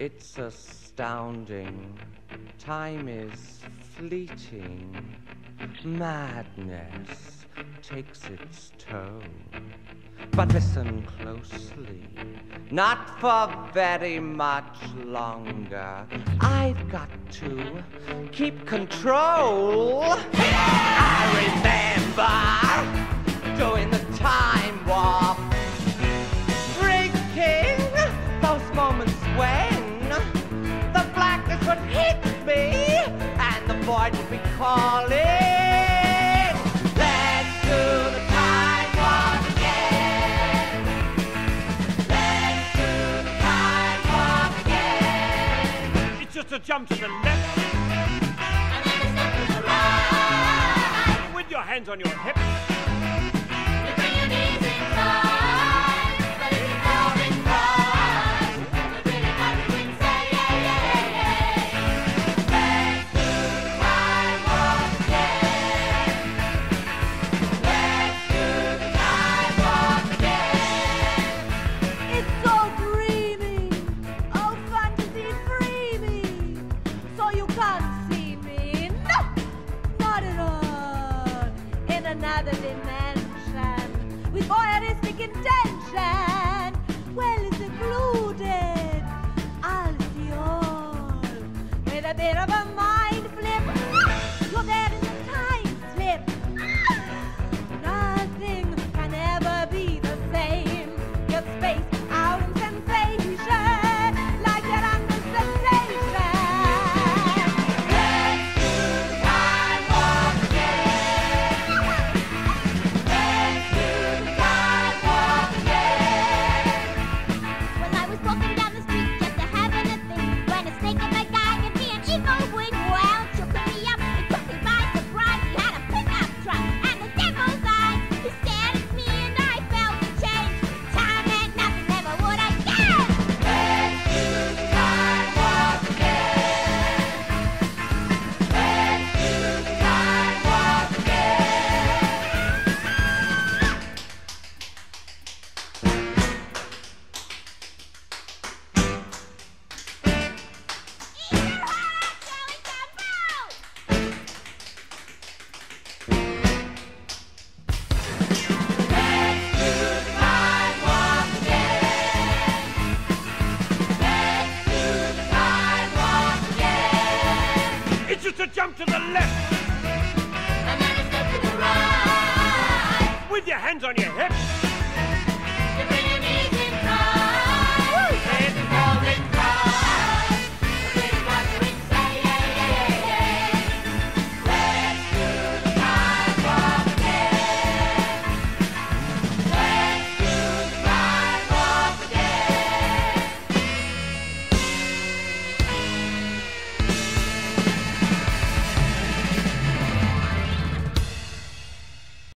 It's astounding. Time is fleeting. Madness takes its toll. But listen closely. Not for very much longer. I've got to keep control. I void would be calling. Let's do the time warp again. Let's do the time warp again. It's just a jump to the left And then a step to the right. with your hands on your hips. Dimension, with voyeuristic intention, well secluded, I'll see all. With a bit of a mind just a jump to the left And then a step to the right. with your hands on your hips.